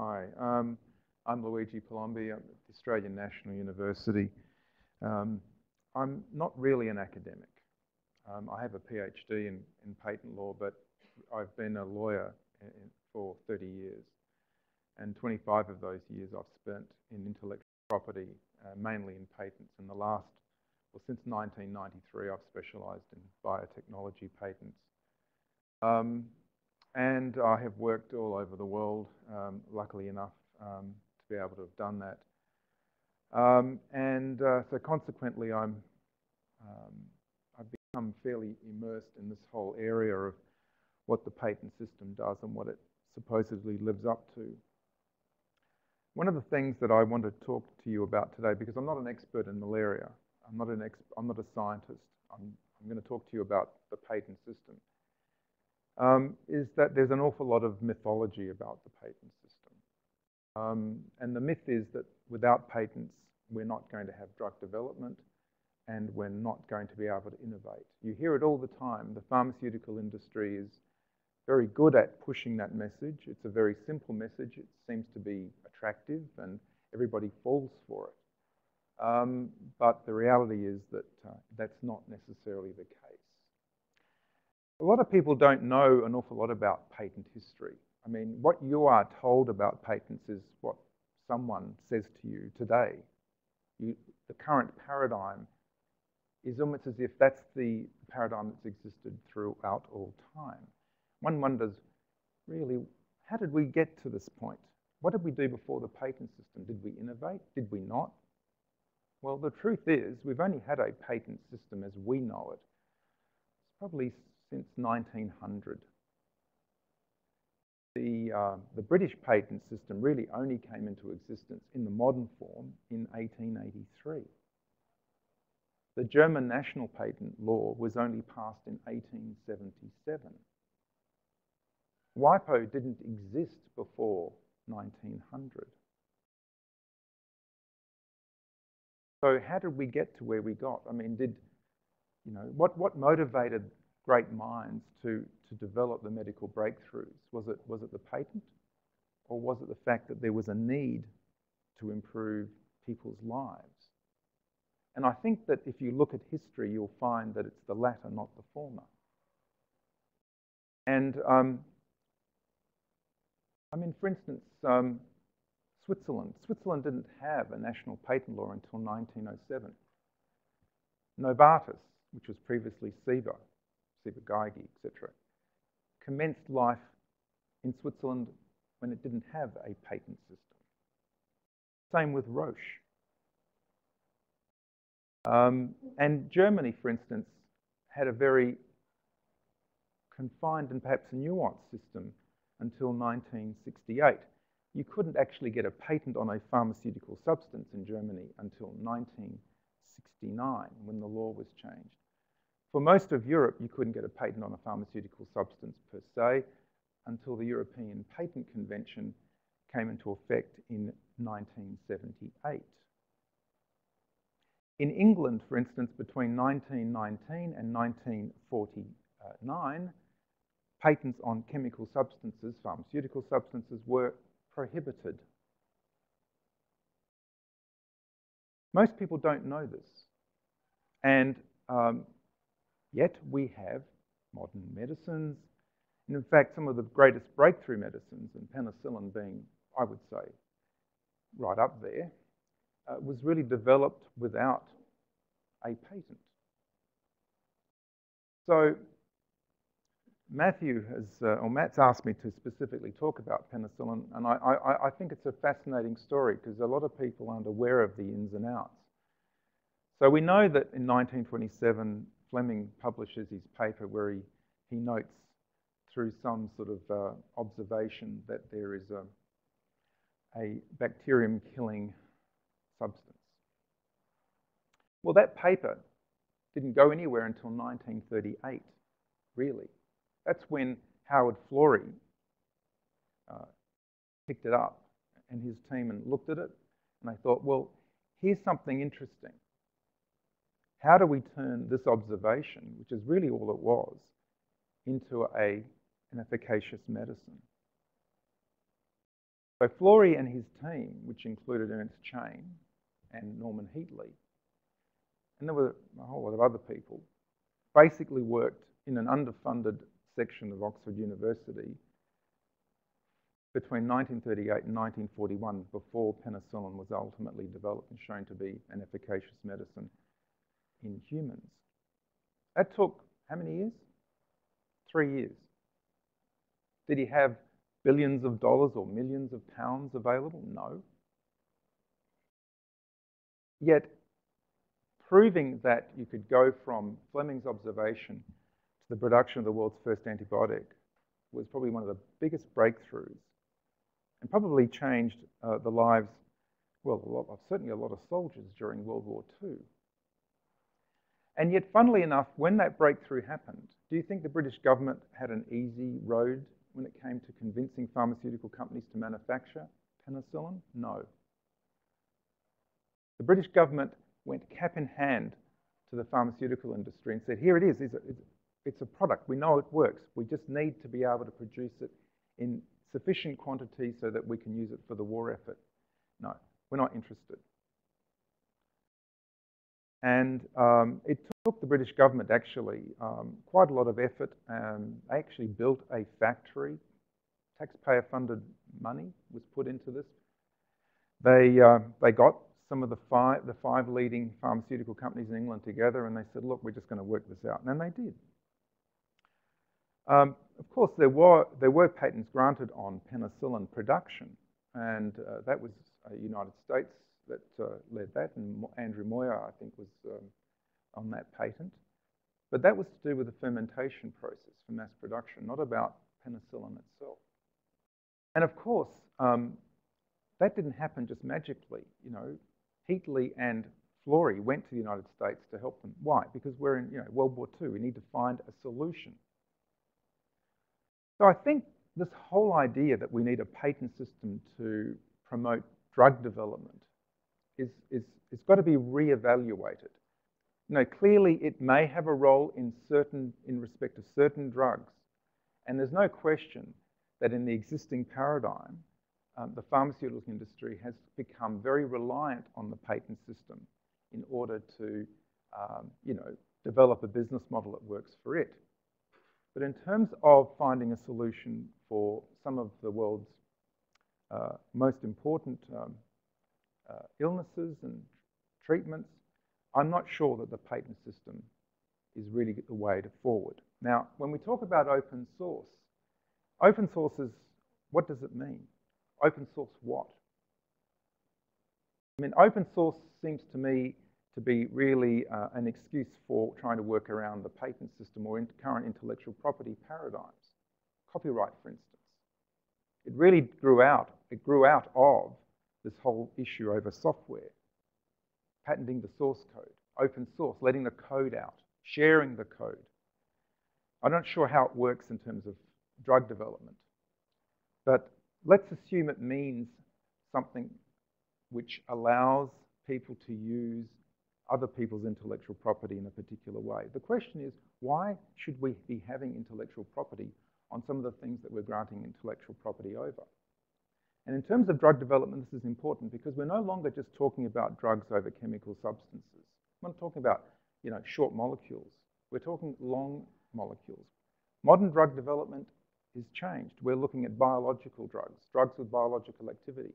Hi, um, I'm Luigi Palombi. I'm at the Australian National University. Um, I'm not really an academic. Um, I have a PhD in, in patent law, but I've been a lawyer in, for 30 years. And 25 of those years I've spent in intellectual property, uh, mainly in patents. And the last, well, since 1993, I've specialised in biotechnology patents. Um, and I have worked all over the world, um, luckily enough um, to be able to have done that. Um, and uh, so consequently, I'm, um, I've become fairly immersed in this whole area of what the patent system does and what it supposedly lives up to. One of the things that I want to talk to you about today, because I'm not an expert in malaria, I'm not, an I'm not a scientist, I'm, I'm going to talk to you about the patent system um, is that there's an awful lot of mythology about the patent system. Um, and the myth is that without patents, we're not going to have drug development and we're not going to be able to innovate. You hear it all the time. The pharmaceutical industry is very good at pushing that message. It's a very simple message. It seems to be attractive and everybody falls for it. Um, but the reality is that uh, that's not necessarily the case. A lot of people don't know an awful lot about patent history. I mean, what you are told about patents is what someone says to you today. You, the current paradigm is almost as if that's the paradigm that's existed throughout all time. One wonders, really, how did we get to this point? What did we do before the patent system? Did we innovate? Did we not? Well, the truth is, we've only had a patent system as we know it. It's probably since 1900. The, uh, the British patent system really only came into existence in the modern form in 1883. The German national patent law was only passed in 1877. WIPO didn't exist before 1900. So how did we get to where we got? I mean, did, you know, what, what motivated great minds to, to develop the medical breakthroughs? Was it, was it the patent? Or was it the fact that there was a need to improve people's lives? And I think that if you look at history, you'll find that it's the latter, not the former. And um, I mean, for instance, um, Switzerland. Switzerland didn't have a national patent law until 1907. Novartis, which was previously Ciba, Ciba-Geigy, etc., commenced life in Switzerland when it didn't have a patent system. Same with Roche. Um, and Germany, for instance, had a very confined and perhaps a nuanced system until 1968. You couldn't actually get a patent on a pharmaceutical substance in Germany until 1969 when the law was changed. For most of Europe, you couldn't get a patent on a pharmaceutical substance per se until the European Patent Convention came into effect in 1978. In England, for instance, between 1919 and 1949, patents on chemical substances, pharmaceutical substances, were prohibited. Most people don't know this. And um, Yet we have modern medicines. And in fact, some of the greatest breakthrough medicines, and penicillin being, I would say, right up there, uh, was really developed without a patent. So Matthew has, uh, or Matt's asked me to specifically talk about penicillin, and I, I, I think it's a fascinating story because a lot of people aren't aware of the ins and outs. So we know that in 1927, Fleming publishes his paper where he, he notes through some sort of uh, observation that there is a, a bacterium killing substance. Well, that paper didn't go anywhere until 1938, really. That's when Howard Florey uh, picked it up and his team and looked at it and they thought, well, here's something interesting. How do we turn this observation, which is really all it was, into a, an efficacious medicine? So Florey and his team, which included Ernst Chain and Norman Heatley, and there were a whole lot of other people, basically worked in an underfunded section of Oxford University between 1938 and 1941 before penicillin was ultimately developed and shown to be an efficacious medicine in humans. That took how many years? Three years. Did he have billions of dollars or millions of pounds available? No. Yet, proving that you could go from Fleming's observation to the production of the world's first antibiotic was probably one of the biggest breakthroughs and probably changed uh, the lives, well, a lot, certainly a lot of soldiers during World War II. And yet, funnily enough, when that breakthrough happened, do you think the British government had an easy road when it came to convincing pharmaceutical companies to manufacture penicillin? No. The British government went cap in hand to the pharmaceutical industry and said, here it is, it's a, product, we know it works, we just need to be able to produce it in sufficient quantity so that we can use it for the war effort. No, we're not interested. And um, it took the British government actually um, quite a lot of effort. Um, they actually built a factory. Taxpayer funded money was put into this. They, uh, they got some of the five, the five leading pharmaceutical companies in England together and they said, look, we're just going to work this out. And they did. Um, of course, there were, there were patents granted on penicillin production, and uh, that was uh, United States that uh, led that, and Andrew Moyer, I think, was um, on that patent. But that was to do with the fermentation process for mass production, not about penicillin itself. And of course, um, that didn't happen just magically. You know, Heatley and Florey went to the United States to help them. Why? Because we're in you know, World War II. We need to find a solution so I think this whole idea that we need a patent system to promote drug development is, is, is got to be re-evaluated. Know, clearly it may have a role in certain, in respect of certain drugs. And there's no question that in the existing paradigm, um, the pharmaceutical industry has become very reliant on the patent system in order to, um, you know, develop a business model that works for it. But in terms of finding a solution for some of the world's uh, most important um, uh, illnesses and treatments, I'm not sure that the patent system is really the way to forward. Now, when we talk about open source, open source is, what does it mean? Open source what? I mean, open source seems to me to be really uh, an excuse for trying to work around the patent system or in current intellectual property paradigms. Copyright, for instance. It really grew out, it grew out of this whole issue over software, patenting the source code, open source, letting the code out, sharing the code. I'm not sure how it works in terms of drug development, but let's assume it means something which allows people to use other people's intellectual property in a particular way. The question is, why should we be having intellectual property on some of the things that we're granting intellectual property over? And in terms of drug development, this is important because we're no longer just talking about drugs over chemical substances. We're not talking about, you know, short molecules. We're talking long molecules. Modern drug development is changed. We're looking at biological drugs, drugs with biological activity.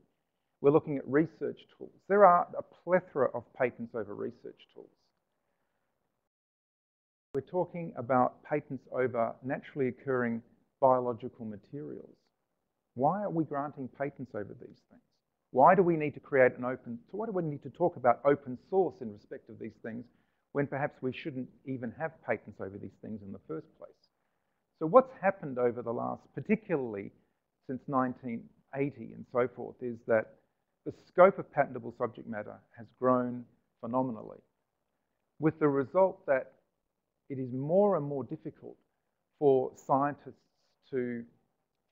We're looking at research tools. There are a plethora of patents over research tools. We're talking about patents over naturally occurring biological materials. Why are we granting patents over these things? Why do we need to create an open, so why do we need to talk about open source in respect of these things when perhaps we shouldn't even have patents over these things in the first place? So what's happened over the last, particularly since 1980 and so forth, is that the scope of patentable subject matter has grown phenomenally, with the result that it is more and more difficult for scientists to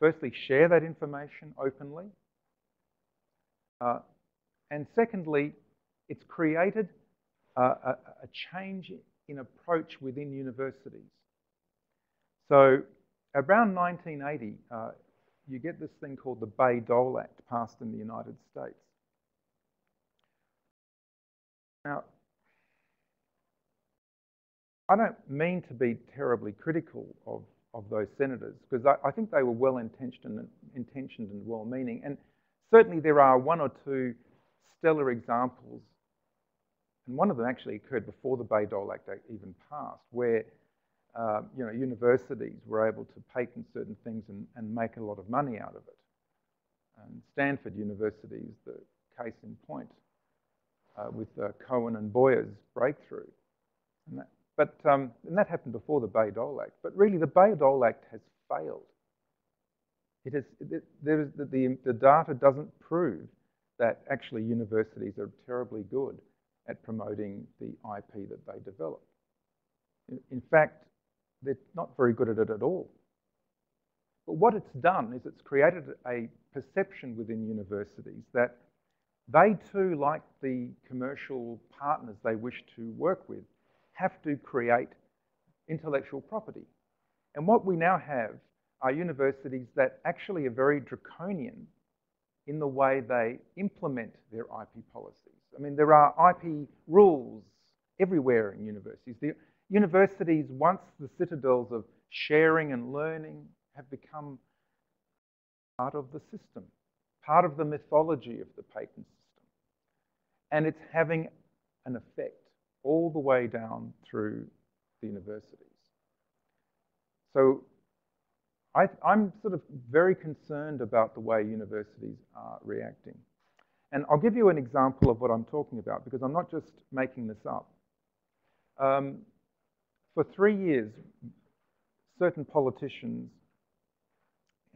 firstly share that information openly, uh, and secondly, it's created uh, a, a, change in approach within universities. So around 1980, uh, you get this thing called the Bayh-Dole Act passed in the United States. Now, I don't mean to be terribly critical of, of those senators because I, I, think they were well intentioned and, intentioned and well meaning. And certainly there are one or two stellar examples, and one of them actually occurred before the Bayh-Dole Act even passed, where uh, you know, universities were able to patent certain things and, and make a lot of money out of it. And Stanford University is the case in point uh, with uh, Cohen and Boyer's breakthrough. And that, but um, and that happened before the Bayh-Dole Act. But really, the Bayh-Dole Act has failed. It has, it, is, the, the, the data doesn't prove that actually universities are terribly good at promoting the IP that they develop. In, in fact, they're not very good at it at all. But what it's done is it's created a perception within universities that they too, like the commercial partners they wish to work with, have to create intellectual property. And what we now have are universities that actually are very draconian in the way they implement their IP policies. I mean, there are IP rules everywhere in universities. The universities, once the citadels of sharing and learning, have become part of the system, part of the mythology of the patent system. And it's having an effect all the way down through the universities. So I, am sort of very concerned about the way universities are reacting. And I'll give you an example of what I'm talking about because I'm not just making this up. Um, for three years, certain politicians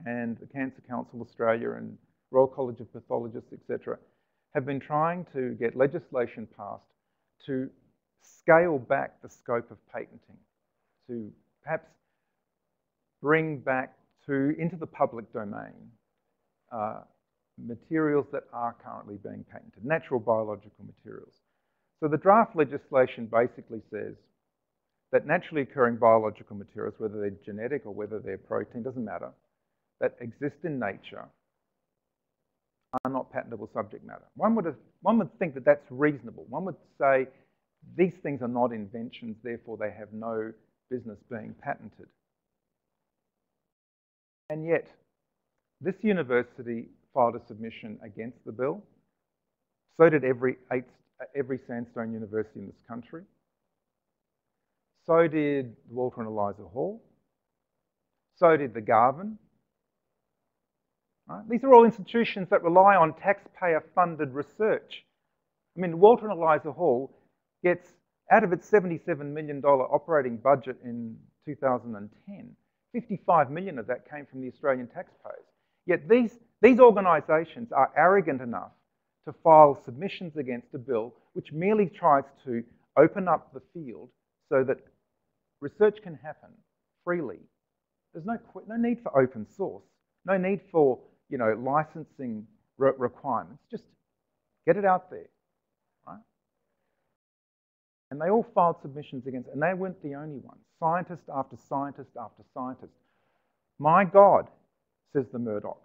and the Cancer Council Australia and Royal College of Pathologists, etc., have been trying to get legislation passed to scale back the scope of patenting, to perhaps bring back to into the public domain uh, materials that are currently being patented, natural biological materials. So the draft legislation basically says that naturally occurring biological materials, whether they're genetic or whether they're protein, doesn't matter, that exist in nature are not patentable subject matter. One would, have, one would think that that's reasonable. One would say these things are not inventions, therefore they have no business being patented. And yet, this university filed a submission against the bill. So did every, eight, every sandstone university in this country. So did Walter and Eliza Hall. So did the Garvan. Right? These are all institutions that rely on taxpayer-funded research. I mean, Walter and Eliza Hall gets out of its $77 million operating budget in 2010, 55 million of that came from the Australian taxpayers. Yet these, these organisations are arrogant enough to file submissions against a bill which merely tries to open up the field so that research can happen freely. There's no, no need for open source, no need for you know, licensing re requirements. Just get it out there. And they all filed submissions against, and they weren't the only ones. Scientist after scientist after scientist. My God, says the Murdoch,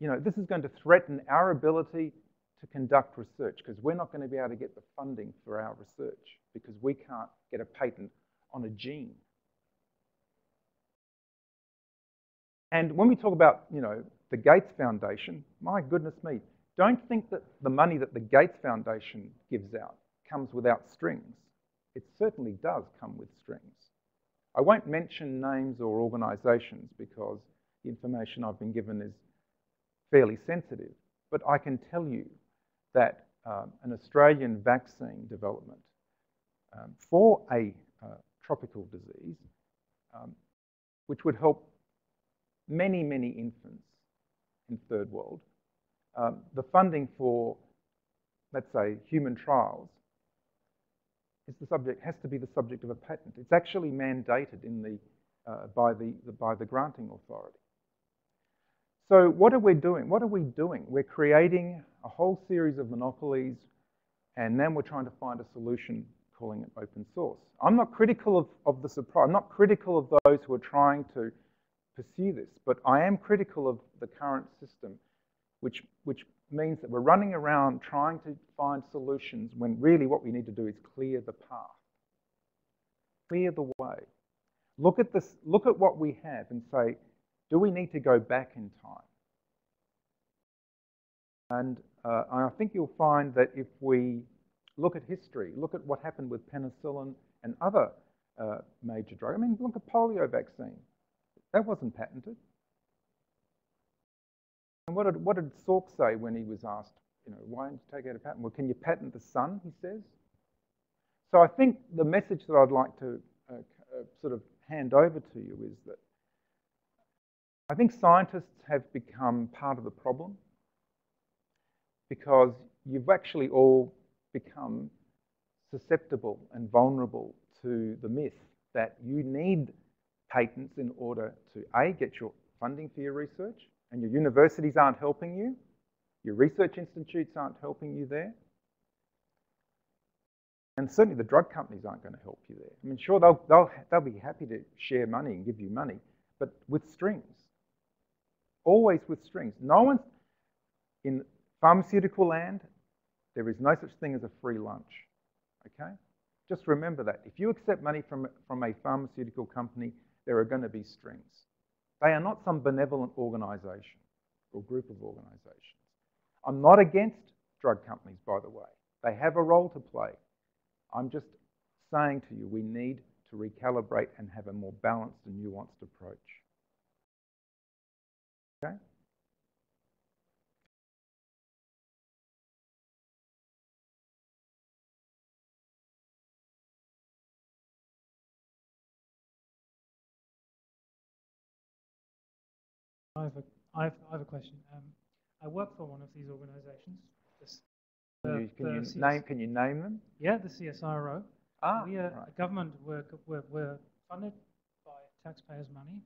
you know, this is going to threaten our ability to conduct research because we're not going to be able to get the funding for our research because we can't get a patent on a gene. And when we talk about, you know, the Gates Foundation, my goodness me, don't think that the money that the Gates Foundation gives out comes without strings. It certainly does come with strings. I won't mention names or organisations because the information I've been given is fairly sensitive, but I can tell you that um, an Australian vaccine development um, for a uh, tropical disease, um, which would help many, many infants in third world, um, the funding for, let's say, human trials is the subject, has to be the subject of a patent. It's actually mandated in the, uh, by, the, the, by the granting authority. So what are we doing? What are we doing? We're creating a whole series of monopolies and then we're trying to find a solution calling it open source. I'm not critical of, of the surprise. I'm not critical of those who are trying to pursue this. But I am critical of the current system, which, which means that we're running around trying to find solutions when really what we need to do is clear the path, clear the way. Look at, this, look at what we have and say, do we need to go back in time? And uh, I think you'll find that if we look at history, look at what happened with penicillin and other uh, major drugs. I mean, look at polio vaccine. That wasn't patented. And what did, what did Salk say when he was asked, you know, why didn't you take out a patent? Well, can you patent the sun, he says. So I think the message that I'd like to uh, uh, sort of hand over to you is that I think scientists have become part of the problem because you've actually all become susceptible and vulnerable to the myth that you need patents in order to A, get your funding for your research, and your universities aren't helping you, your research institutes aren't helping you there, and certainly the drug companies aren't going to help you there. I mean, sure, they'll, they'll, they'll be happy to share money and give you money, but with strings. Always with strings. No one in pharmaceutical land, there is no such thing as a free lunch, okay? Just remember that. If you accept money from, from a pharmaceutical company, there are going to be strings. They are not some benevolent organisation or group of organisations. I'm not against drug companies, by the way. They have a role to play. I'm just saying to you, we need to recalibrate and have a more balanced and nuanced approach. Okay? I have a, I have, I have a question. Um, I work for one of these organisations. This, Can, you, can, the you CS name, can you name them? Yeah, the CSIRO. Ah, we are right. a government. We're, we're, we're funded by taxpayers' money,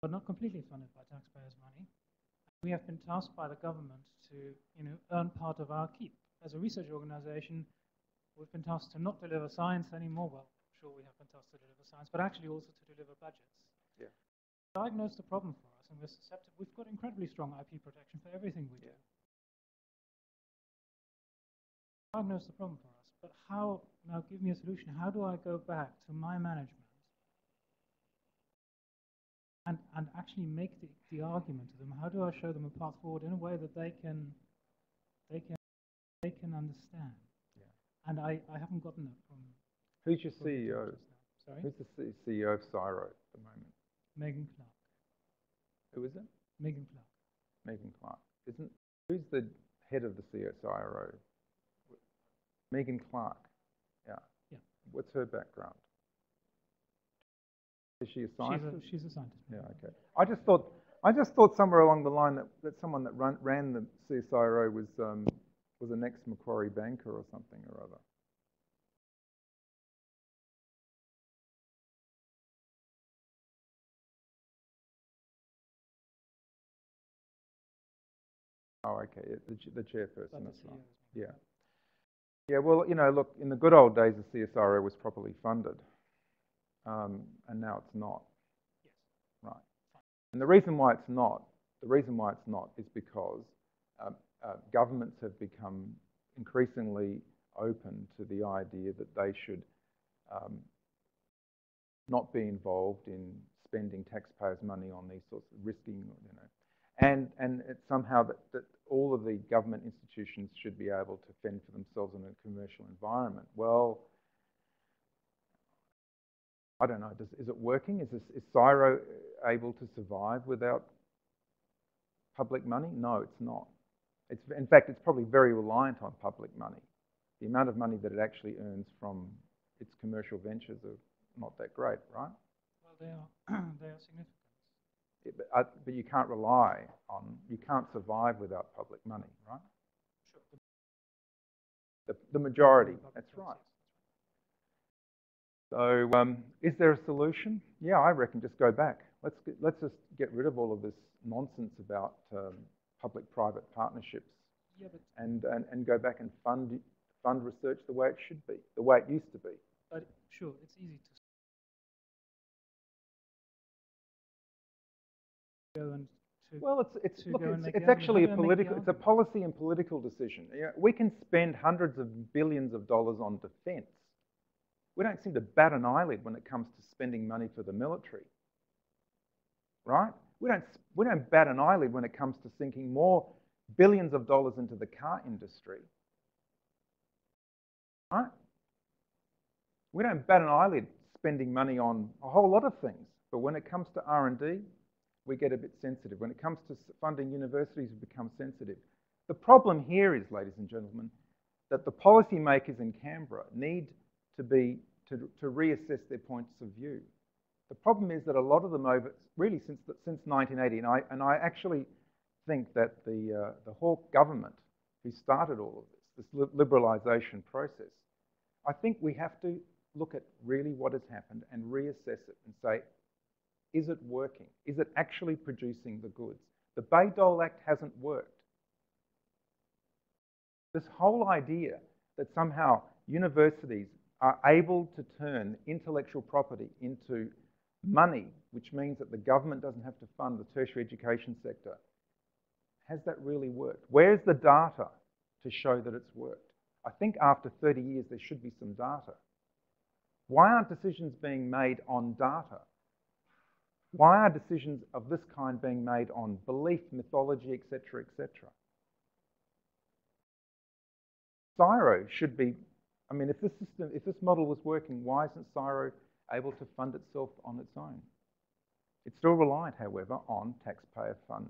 but not completely funded by taxpayers' money. We have been tasked by the government to, you know, earn part of our keep. As a research organisation, we've been tasked to not deliver science anymore. Well, sure, we have been tasked to deliver science, but actually also to deliver budgets. Yeah. Diagnose the problem for us, and we're susceptible. We've got incredibly strong IP protection for everything we do. Diagnose the problem for us, but how? Now, give me a solution. How do I go back to my management and and actually make the, the argument to them? How do I show them a path forward in a way that they can they can they can understand? Yeah. And I, I haven't gotten that from. Who's your CEO? Sorry, Who's the C- CEO of CSIRO at the moment? Megan Clark. Who is it? Megan Clark. Megan Clark. Isn't who's the head of the CSIRO? Megan Clark. Yeah. Yeah. What's her background? Is she a She's scientist? a she's a scientist. Yeah. Okay. I just thought I just thought somewhere along the line that, that someone that run, ran the CSIRO was um, was an ex Macquarie banker or something or other. Oh, okay. yeah, The, the chairperson. the That's right. CEO is Yeah. Yeah, well, you know, look, in the good old days, the CSIRO was properly funded, um, and now it's not. Yes. Right. And the reason why it's not, the reason why it's not is because um, uh, governments have become increasingly open to the idea that they should um, not be involved in spending taxpayers' money on these sorts of risking, you know, and and somehow that, that all of the government institutions should be able to fend for themselves in a commercial environment. Well, I don't know. Does, is it working? Is, this, is CSIRO able to survive without public money? No, it's not. It's, in fact, it's probably very reliant on public money. The amount of money that it actually earns from its commercial ventures are not that great, right? Well, they are they are significant. But, uh, but you can't rely on, you can't survive without public money, right? Sure. The, the majority, that's right. So, um, is there a solution? Yeah, I reckon just go back. Let's get, let's just get rid of all of this nonsense about um, public-private partnerships Yeah, and, and, and go back and fund fund research the way it should be, the way it used to be. but sure, it's easy to go and to Well, it's, it's, look, it's, it's actually a argument. How do I make the political, it's a policy and political decision. You know, we can spend hundreds of billions of dollars on defence. We don't seem to bat an eyelid when it comes to spending money for the military, right? We don't, we don't bat an eyelid when it comes to sinking more billions of dollars into the car industry, right? We don't bat an eyelid spending money on a whole lot of things, but when it comes to R&D, we get a bit sensitive. When it comes to funding universities, we become sensitive. The problem here is, ladies and gentlemen, that the policymakers in Canberra need to be to, to reassess their points of view. The problem is that a lot of them over really since the, since 1980, and I and I actually think that the uh, the Hawke government, who started all of this, this liberalisation process, I think we have to look at really what has happened and reassess it and say, is it working? Is it actually producing the goods? The Bayh-Dole Act hasn't worked. This whole idea that somehow universities are able to turn intellectual property into money, which means that the government doesn't have to fund the tertiary education sector, has that really worked? Where's the data to show that it's worked? I think after 30 years there should be some data. Why aren't decisions being made on data? Why are decisions of this kind being made on belief, mythology, etc., etc.? CSIRO should be, I mean, if this system, if this model was working, why isn't CSIRO able to fund itself on its own? It's still reliant, however, on taxpayer funds.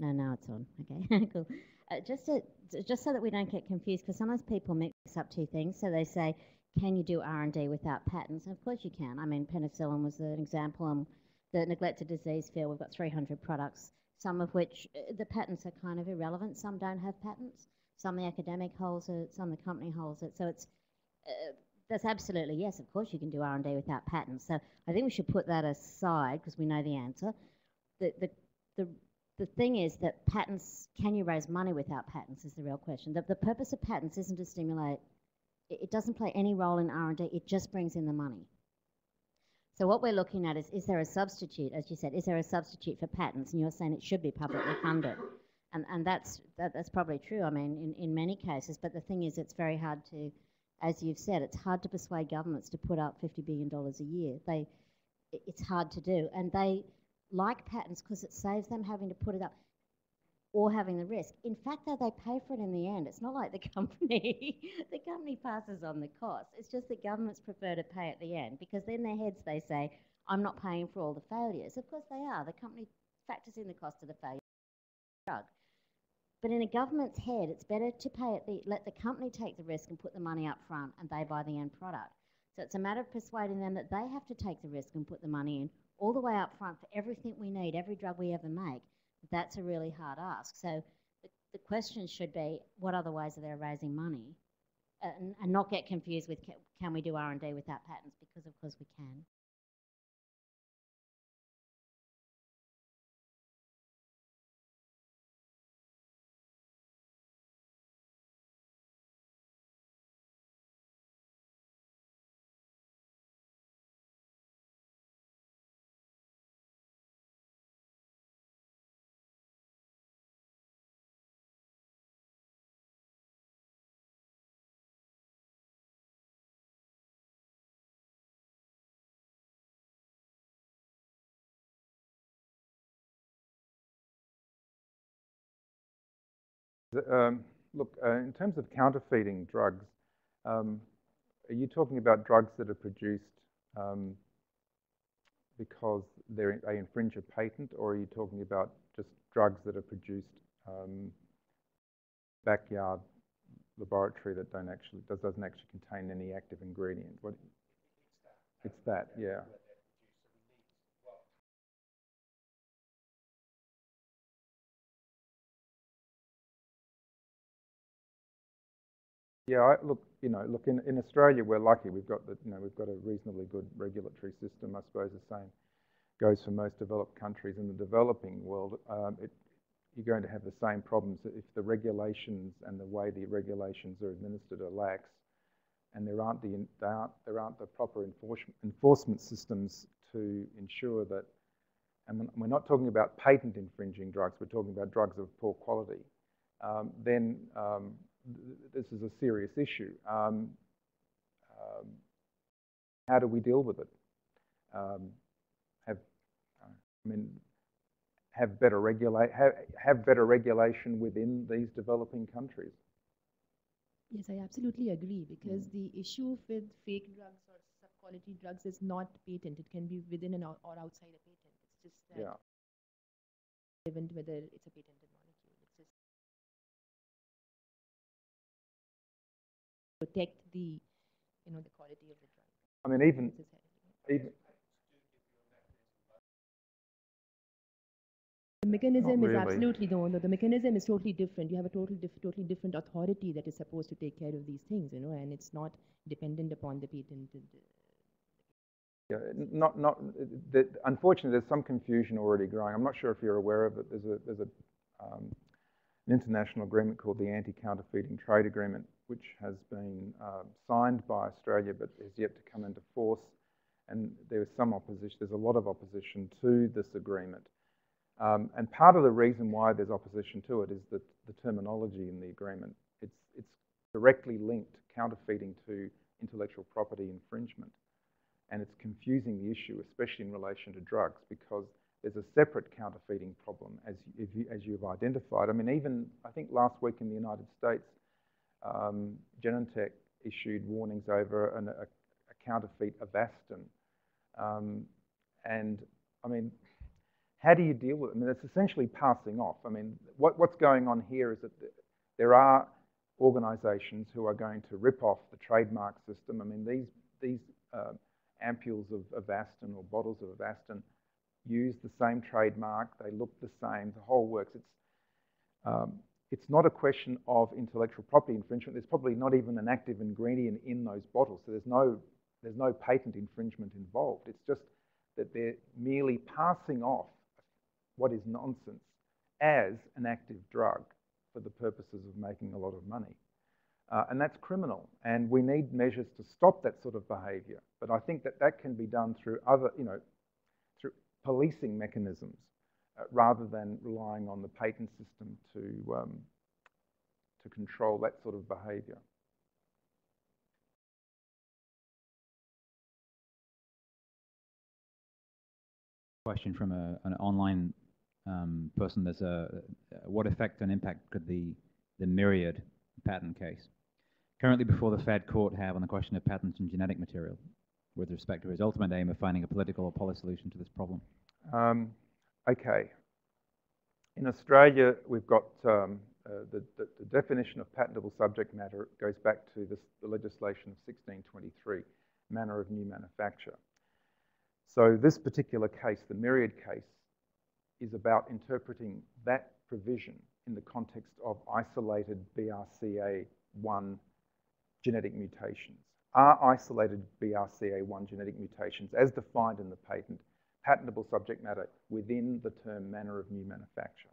No, now it's on. Okay, cool. Uh, just to, just so that we don't get confused, because sometimes people mix up two things. So they say, "Can you do R and D without patents?" And of course you can. I mean, penicillin was an example. Um, the neglected disease field, we've got 300 products, some of which uh, the patents are kind of irrelevant. Some don't have patents. Some the academic holds it. Some the company holds it. So it's uh, that's absolutely yes. Of course you can do R and D without patents. So I think we should put that aside because we know the answer. The the the the thing is that patents, can you raise money without patents is the real question. The, the purpose of patents isn't to stimulate, it, it doesn't play any role in R&D, it just brings in the money. So what we're looking at is, is there a substitute, as you said, is there a substitute for patents? And you're saying it should be publicly funded. And, and that's, that, that's probably true, I mean, in, in many cases, but the thing is it's very hard to, as you've said, it's hard to persuade governments to put up $50 billion a year. They, it's hard to do. And they, like patents because it saves them having to put it up or having the risk. In fact, though, they pay for it in the end. It's not like the company, the company passes on the cost. It's just that governments prefer to pay at the end because in their heads they say, I'm not paying for all the failures. Of course they are. The company factors in the cost of the failure drug. But in a government's head, it's better to pay at the, let the company take the risk and put the money up front and they buy the end product. So it's a matter of persuading them that they have to take the risk and put the money in all the way up front for everything we need, every drug we ever make. That's a really hard ask. So the, the question should be, what other ways are there raising money? Uh, and, and not get confused with ca- can we do R&D without patents, because of course we can. Um, look, uh, in terms of counterfeiting drugs, um, are you talking about drugs that are produced um, because they're, they infringe a patent, or are you talking about just drugs that are produced um, backyard laboratory that don't actually does, doesn't actually contain any active ingredient? What? It's that, yeah. Yeah, I, look, you know, look in, in Australia we're lucky. We've got the, you know, we've got a reasonably good regulatory system. I suppose the same goes for most developed countries. In the developing world, um, it, you're going to have the same problems if the regulations and the way the regulations are administered are lax, and there aren't the there aren't, there aren't the proper enforcement enforcement systems to ensure that. And we're not talking about patent infringing drugs. We're talking about drugs of poor quality. Um, then um, this is a serious issue. Um, um, how do we deal with it? Um, have, I mean, have better regulate have, have better regulation within these developing countries. Yes, I absolutely agree because mm. the issue with fake drugs or sub-quality drugs is not patent. It can be within and or outside a patent. It's just that yeah. whether it's a patented protect the, you know, the quality of the drug. I mean, even, even the mechanism really. is absolutely no, no. The mechanism is totally different. You have a total, diff, totally different authority that is supposed to take care of these things, you know, and it's not dependent upon the patent. Yeah, not, not. The, unfortunately, there's some confusion already growing. I'm not sure if you're aware of it. There's a, there's a, um, an international agreement called the Anti-Counterfeiting Trade Agreement, which has been uh, signed by Australia but is yet to come into force. And there is some opposition, there's a lot of opposition to this agreement. Um, and part of the reason why there's opposition to it is that the terminology in the agreement, it's, it's directly linked counterfeiting to intellectual property infringement. And it's confusing the issue, especially in relation to drugs, because there's a separate counterfeiting problem, as, you, as you've identified. I mean, even I think last week in the United States, um, Genentech issued warnings over an, a, a, counterfeit Avastin. Um, and I mean, how do you deal with it? I mean, it's essentially passing off. I mean, what, what's going on here is that there are organisations who are going to rip off the trademark system. I mean, these, these uh, ampules of Avastin or bottles of Avastin use the same trademark. They look the same. The whole works. It's um, it's not a question of intellectual property infringement. There's probably not even an active ingredient in those bottles, so there's no, there's no patent infringement involved. It's just that they're merely passing off what is nonsense as an active drug for the purposes of making a lot of money. Uh, and that's criminal, and we need measures to stop that sort of behaviour. But I think that that can be done through other, you know, through policing mechanisms rather than relying on the patent system to, um, to control that sort of behaviour. Question from a, an online um, person. There's a what effect and impact could the the Myriad patent case currently before the Fed court have on the question of patents and genetic material, with respect to his ultimate aim of finding a political or policy solution to this problem? Um, Okay. In Australia, we've got um, uh, the, the, the, definition of patentable subject matter goes back to this, the legislation of 1623, manner of new manufacture. So this particular case, the Myriad case, is about interpreting that provision in the context of isolated BRCA1 genetic mutations. Are isolated BRCA1 genetic mutations, as defined in the patent, patentable subject matter within the term manner of new manufacture.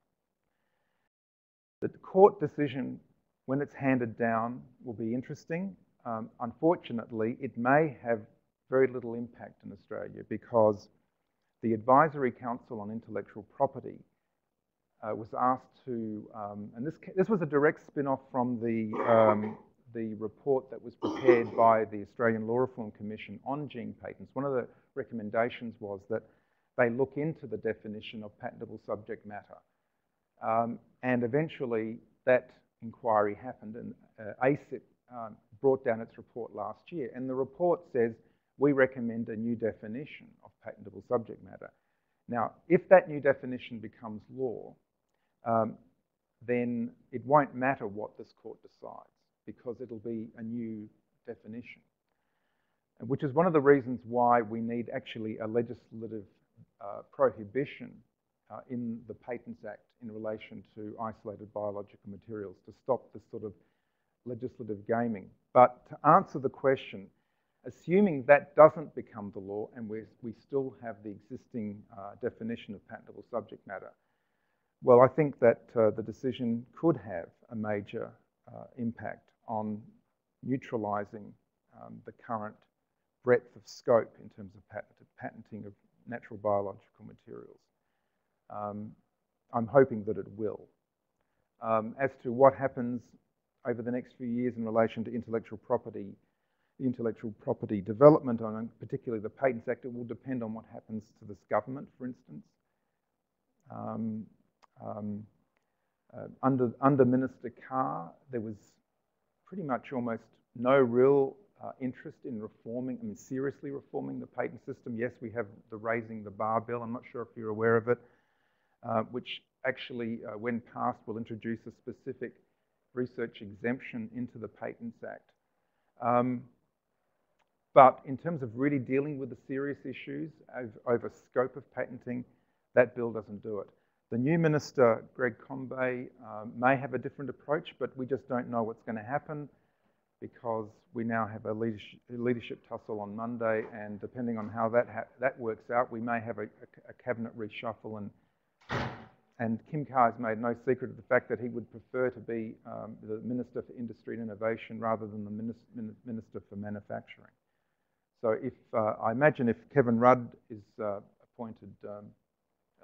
The court decision, when it's handed down, will be interesting. Um, unfortunately, it may have very little impact in Australia because the Advisory Council on Intellectual Property uh, was asked to, um, and this, this was a direct spin-off from the, um, the report that was prepared by the Australian Law Reform Commission on gene patents. One of the recommendations was that they look into the definition of patentable subject matter. Um, and eventually that inquiry happened and uh, um, brought down its report last year. And the report says, we recommend a new definition of patentable subject matter. Now, if that new definition becomes law, um, then it won't matter what this court decides because it'll be a new definition. Which is one of the reasons why we need actually a legislative prohibition uh, in the Patents Act in relation to isolated biological materials to stop this sort of legislative gaming. But to answer the question, assuming that doesn't become the law and we we still have the existing uh, definition of patentable subject matter, well, I think that uh, the decision could have a major uh, impact on neutralising um, the current breadth of scope in terms of patent patenting of natural biological materials. Um, I'm hoping that it will. Um, as to what happens over the next few years in relation to intellectual property, intellectual property development on particularly the Patents Act, it will depend on what happens to this government, for instance. Um, um, uh, under, under Minister Carr, there was pretty much almost no real uh, interest in reforming, I mean, seriously reforming the patent system. Yes, we have the Raising the Bar bill. I'm not sure if you're aware of it, uh, which actually, uh, when passed, will introduce a specific research exemption into the Patents Act. Um, but in terms of really dealing with the serious issues over scope of patenting, that bill doesn't do it. The new minister, Greg Combet, uh, may have a different approach, but we just don't know what's going to happen because we now have a leadership, tussle on Monday, and depending on how that that works out, we may have a, a, a, cabinet reshuffle. And and Kim Carr has made no secret of the fact that he would prefer to be um, the Minister for Industry and Innovation rather than the Minister, minister for Manufacturing. So if uh, I imagine if Kevin Rudd is uh, appointed um,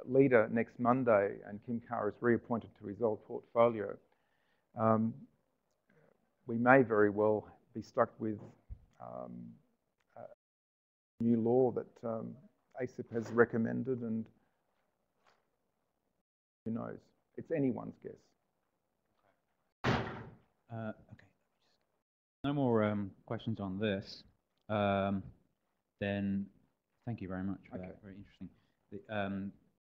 leader next Monday and Kim Carr is reappointed to his old portfolio, um, we may very well be stuck with um, a new law that um, ACIP has recommended, and who knows? It's anyone's guess. Uh, okay. No more um, questions on this. Um, then, thank you very much for okay. that. Very interesting. The, um,